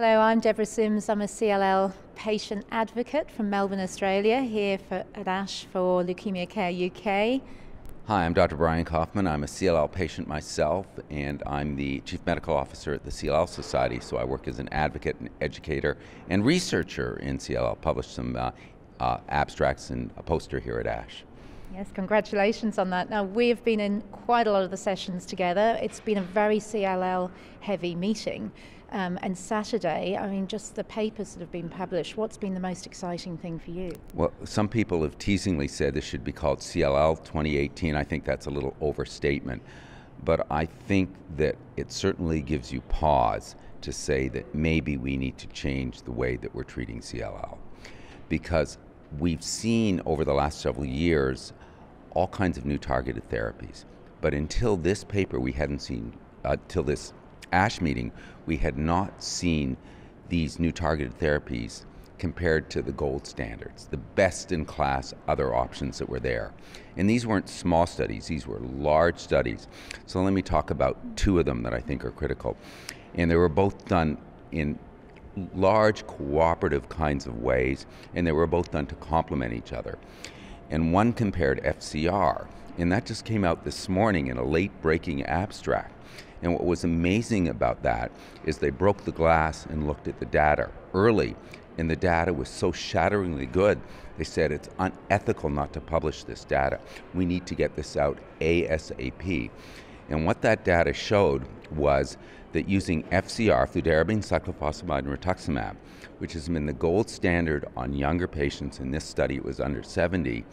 Hello, I'm Deborah Simms. I'm a CLL patient advocate from Melbourne, Australia, here for, at ASH for Leukemia Care UK. Hi, I'm Dr. Brian Koffman. I'm a CLL patient myself, and I'm the Chief Medical Officer at the CLL Society. So I work as an advocate and educator and researcher in CLL. Published some uh, uh, abstracts and a poster here at ASH. Yes, congratulations on that. Now, we've been in quite a lot of the sessions together. It's been a very CLL heavy meeting. Um, and Saturday, I mean, just the papers that have been published, what's been the most exciting thing for you? Well, some people have teasingly said this should be called CLL 2018. I think that's a little overstatement. But I think that it certainly gives you pause to say that maybe we need to change the way that we're treating CLL. Because we've seen over the last several years all kinds of new targeted therapies. But until this paper, we hadn't seen, uh, this ASH meeting, we had not seen these new targeted therapies compared to the gold standards, the best in class other options that were there. And these weren't small studies, these were large studies. So let me talk about two of them that I think are critical. And they were both done in large cooperative kinds of ways, and they were both done to complement each other. And one compared FCR, and that just came out this morning in a late breaking abstract. And what was amazing about that is they broke the glass and looked at the data early, and the data was so shatteringly good. They said it's unethical not to publish this data. We need to get this out ASAP. And what that data showed was that using FCR, fludarabine, cyclophosphamide, and rituximab, which has been the gold standard on younger patients, in this study it was under 70,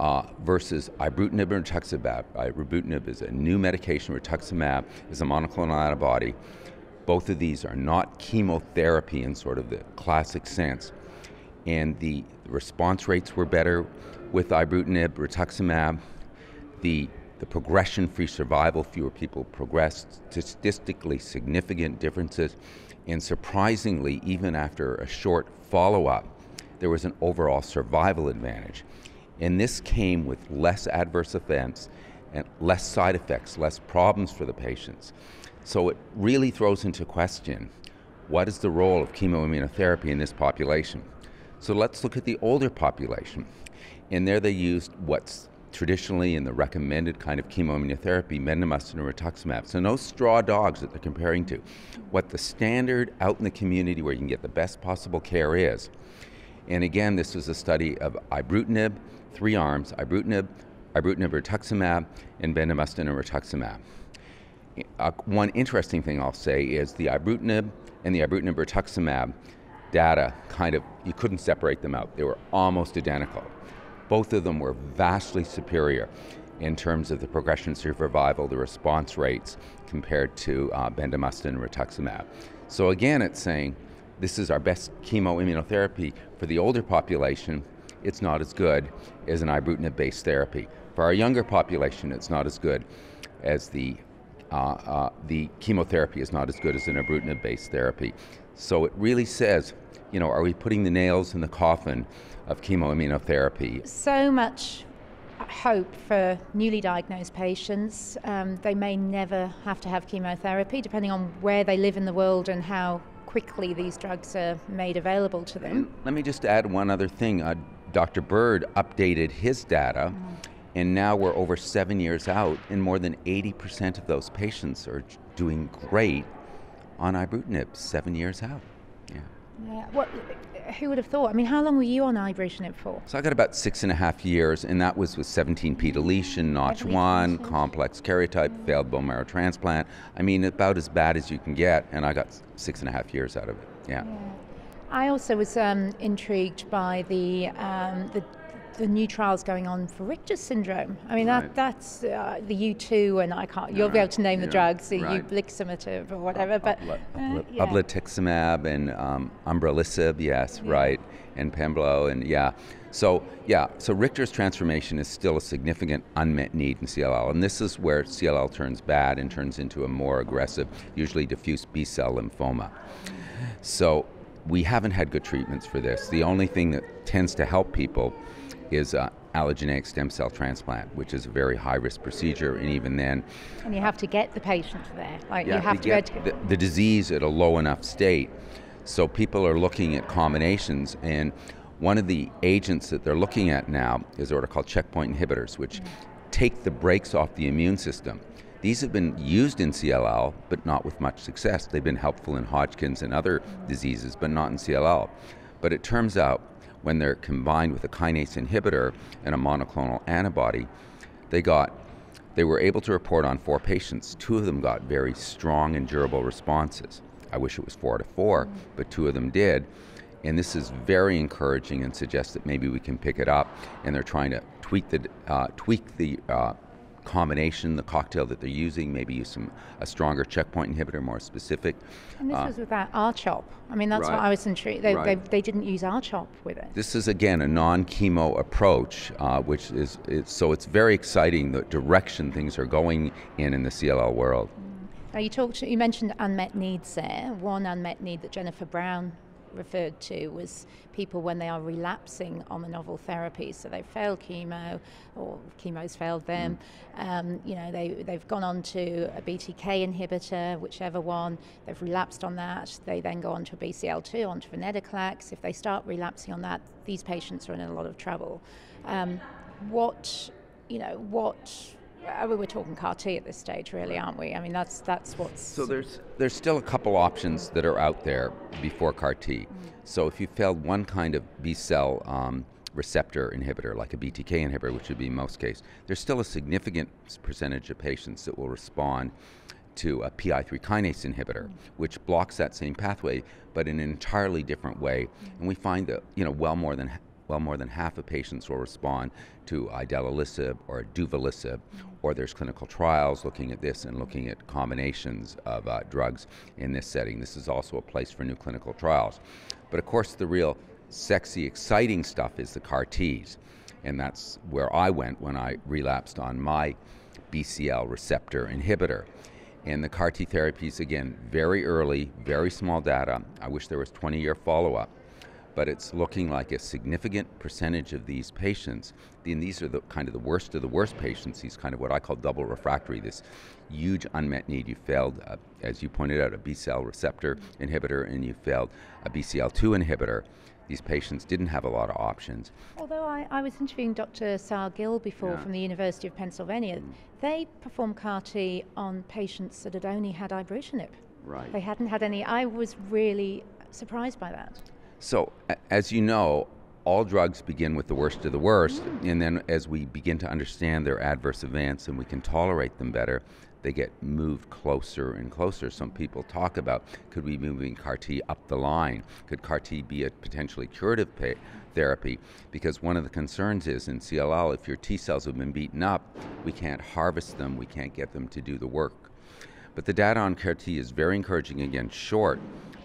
uh, versus ibrutinib and rituximab. Ibrutinib is a new medication, rituximab is a monoclonal antibody. Both of these are not chemotherapy in sort of the classic sense. And the response rates were better with ibrutinib, rituximab. The, the progression free survival, fewer people progressed, statistically significant differences. And surprisingly, even after a short follow up, there was an overall survival advantage. And this came with less adverse events and less side effects, less problems for the patients. So it really throws into question what is the role of chemoimmunotherapy in this population? So let's look at the older population. And there they used what's traditionally in the recommended kind of chemoimmunotherapy, bendamustine and rituximab. So no straw dogs that they're comparing to. What the standard out in the community where you can get the best possible care is. And again, this was a study of ibrutinib, three arms, ibrutinib, ibrutinib rituximab, and bendamustine and rituximab. Uh, one interesting thing I'll say is the ibrutinib and the ibrutinib rituximab data kind of, you couldn't separate them out. They were almost identical. Both of them were vastly superior in terms of the progression-free survival, the response rates compared to uh, bendamustine and rituximab. So again, it's saying this is our best chemoimmunotherapy for the older population, it's not as good as an ibrutinib based therapy. For our younger population, it's not as good as the uh, uh, the chemotherapy is not as good as an ibrutinib based therapy. So it really says, you know, are we putting the nails in the coffin of chemoimmunotherapy? So much hope for newly diagnosed patients. Um, they may never have to have chemotherapy, depending on where they live in the world and how quickly these drugs are made available to them. Let me just add one other thing. Uh, Dr. Byrd updated his data, and now we're over seven years out, and more than 80% of those patients are doing great on ibrutinib seven years out. Yeah. Yeah. What, who would have thought? I mean, how long were you on ibrutinib for? So I got about six and a half years, and that was with 17p deletion, Notch 1, complex karyotype, mm. failed bone marrow transplant. I mean, about as bad as you can get, and I got six and a half years out of it. yeah. yeah. I also was um, intrigued by the, um, the the new trials going on for Richter's syndrome. I mean, right. that that's uh, the U2, and I can't, you'll right. be able to name yeah. the drugs, the right. ubliximitab or whatever, but. Ubla, uh, yeah. Ublituximab and um, umbralisib, yes, yeah. right, and Pemblo, and yeah. So, yeah, so Richter's transformation is still a significant unmet need in CLL, and this is where CLL turns bad and turns into a more aggressive, usually diffuse B cell lymphoma. So, we haven't had good treatments for this. The only thing that tends to help people is uh, allogeneic stem cell transplant, which is a very high risk procedure, and even then. And you have to get the patient there. Like yeah, you have to get educate. the, the disease at a low enough state. So people are looking at combinations, and one of the agents that they're looking at now is what are called checkpoint inhibitors, which take the brakes off the immune system. These have been used in CLL, but not with much success. They've been helpful in Hodgkin's and other diseases, but not in CLL. But it turns out when they're combined with a kinase inhibitor and a monoclonal antibody, they got they were able to report on four patients. Two of them got very strong and durable responses. I wish it was four to four, but two of them did. And this is very encouraging and suggests that maybe we can pick it up. And they're trying to tweak the uh, tweak the uh, combination, the cocktail that they're using, maybe use some a stronger checkpoint inhibitor, more specific. And this Uh, was without R-CHOP. I mean, that's what I was intrigued. They, Right. they, they didn't use R-CHOP with it. This is again a non-chemo approach, uh, which is it's, so it's very exciting the direction things are going in in the CLL world. Now you talked, you mentioned unmet needs there. One unmet need that Jennifer Brown referred to was people when they are relapsing on the novel therapies. So they've failed chemo, or chemo's failed them. Um, you know, they they've gone on to a BTK inhibitor, whichever one. They've relapsed on that. They then go on to a BCL2, onto venetoclax. If they start relapsing on that, these patients are in a lot of trouble. Um, what, you know, what? I mean, we're talking CAR T at this stage, really, aren't we? I mean, that's that's what's So there's there's still a couple options that are out there before CAR T. Mm. So if you failed one kind of B cell um, receptor inhibitor, like a BTK inhibitor, which would be in most case, there's still a significant percentage of patients that will respond to a PI3 kinase inhibitor, mm. which blocks that same pathway, but in an entirely different way. Mm. And we find that you know well more than well more than half of patients will respond to idelalisib or duvelisib, or there's clinical trials looking at this and looking at combinations of uh, drugs in this setting. This is also a place for new clinical trials. But of course, the real sexy, exciting stuff is the CAR Ts, and that's where I went when I relapsed on my BCL receptor inhibitor. And the CAR T therapies, again, very early, very small data. I wish there was 20 year follow up but it's looking like a significant percentage of these patients, and these are the kind of the worst of the worst patients, these kind of what I call double refractory, this huge unmet need. You failed, uh, as you pointed out, a B cell receptor inhibitor, and you failed a BCL2 inhibitor. These patients didn't have a lot of options. Although I, I was interviewing Dr. Saar Gill before Yeah. Mm. from the University of Pennsylvania, they performed CAR T on patients that had only had ibrutinib. Right. They hadn't had any. I was really surprised by that. So, as you know, all drugs begin with the worst of the worst, mm. and then as we begin to understand their adverse events and we can tolerate them better, they get moved closer and closer. Some people talk about could we be moving CAR T up the line? Could CAR T be a potentially curative therapy? Because one of the concerns is in CLL, if your T cells have been beaten up, we can't harvest them, we can't get them to do the work. But the data on CAR T is very encouraging, again, short,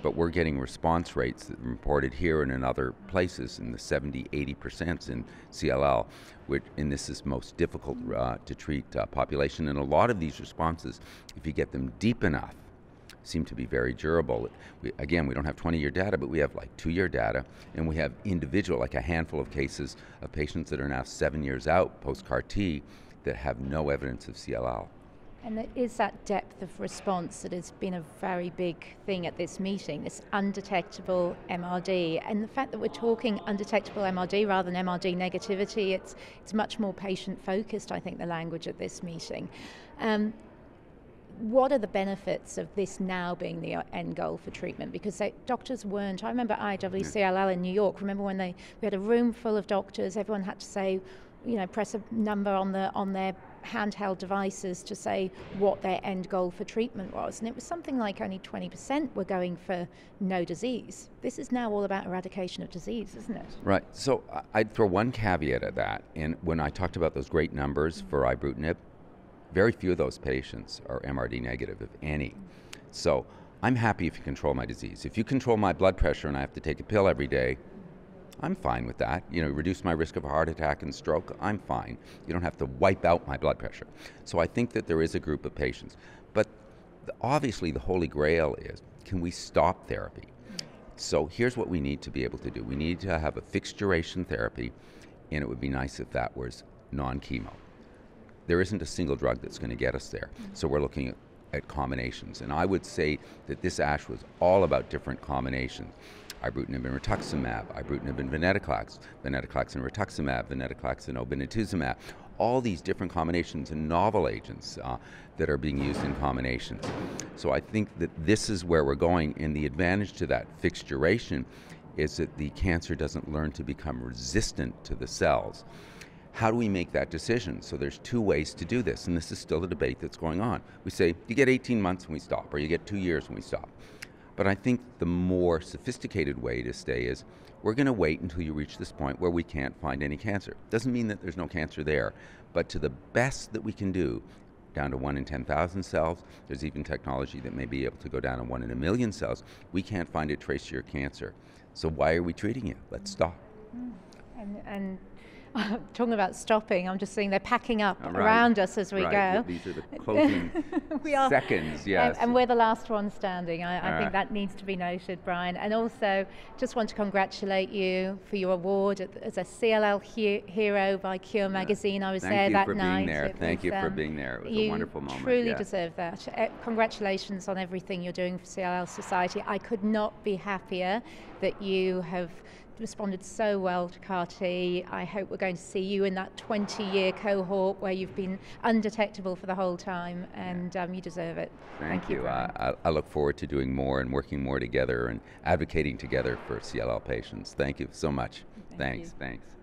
but we're getting response rates that are reported here and in other places in the 70, 80% in CLL, which, and this is most difficult uh, to treat uh, population. And a lot of these responses, if you get them deep enough, seem to be very durable. We, again, we don't have 20 year data, but we have like two year data, and we have individual, like a handful of cases of patients that are now seven years out post CAR T that have no evidence of CLL. And there is that depth of response that has been a very big thing at this meeting, this undetectable MRD. And the fact that we're talking undetectable MRD rather than MRD negativity, it's, it's much more patient focused, I think, the language at this meeting. Um, what are the benefits of this now being the uh, end goal for treatment? Because they, doctors weren't. I remember IWCLL in New York. Remember when they we had a room full of doctors. Everyone had to say, you know, press a number on the on their handheld devices to say what their end goal for treatment was, and it was something like only 20% were going for no disease. This is now all about eradication of disease, isn't it? Right. So I'd throw one caveat at that. And when I talked about those great numbers for ibrutinib, very few of those patients are MRD negative, if any. So I'm happy if you control my disease. If you control my blood pressure and I have to take a pill every day, I'm fine with that. You know, reduce my risk of a heart attack and stroke, I'm fine. You don't have to wipe out my blood pressure. So I think that there is a group of patients. But the, obviously, the holy grail is can we stop therapy? So here's what we need to be able to do we need to have a fixed duration therapy and it would be nice if that was non chemo. There isn't a single drug that's going to get us there. Mm-hmm. So we're looking at, at combinations. And I would say that this ASH was all about different combinations. Ibrutinib and rituximab, ibrutinib and venetoclax, venetoclax and rituximab, venetoclax and obinutuzumab, all these different combinations and novel agents uh, that are being used in combinations. So I think that this is where we're going, and the advantage to that fixed duration is that the cancer doesn't learn to become resistant to the cells. How do we make that decision? So there's two ways to do this, and this is still a debate that's going on. We say you get 18 months and we stop, or you get two years and we stop. But I think the more sophisticated way to stay is we're going to wait until you reach this point where we can't find any cancer. Doesn't mean that there's no cancer there, but to the best that we can do, down to one in 10,000 cells. There's even technology that may be able to go down to one in a million cells. We can't find a trace of your cancer. So why are we treating it? Let's stop. Hmm. And, and talking about stopping, I'm just seeing they're packing up Right. around us as we Right. go. These are the closing we are. seconds, yes. And, and we're the last one standing. I, I think right. that needs to be noted, Brian. And also, just want to congratulate you for your award as a CLL he- hero by Cure magazine. I was Thank there you that for being night. there. Thank was, you for um, being there. It was a wonderful moment, Truly yeah. deserve that. Congratulations on everything you're doing for CLL Society. I could not be happier that you have responded so well to CAR T. I hope we're going to see you in that 20 year cohort where you've been undetectable for the whole time, and um, you deserve it. Thank, you. Brian. I, I- I look forward to doing more and working more together and advocating together for CLL patients. Thank you so much. Thank thanks. you. Thanks.